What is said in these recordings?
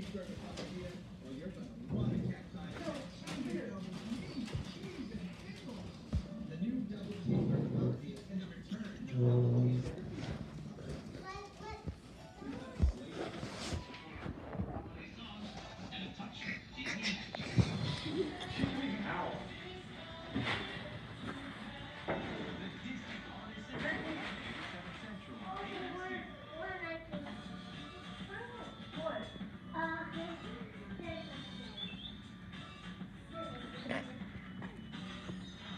cheeseburger.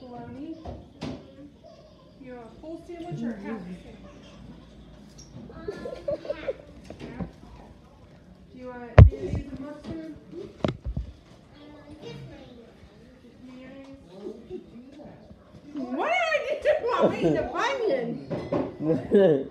Bologna. You want a full sandwich or a half sandwich? Half? Do you want mayonnaise and mustard? Mayonnaise? What did I do? I'm eating a onion.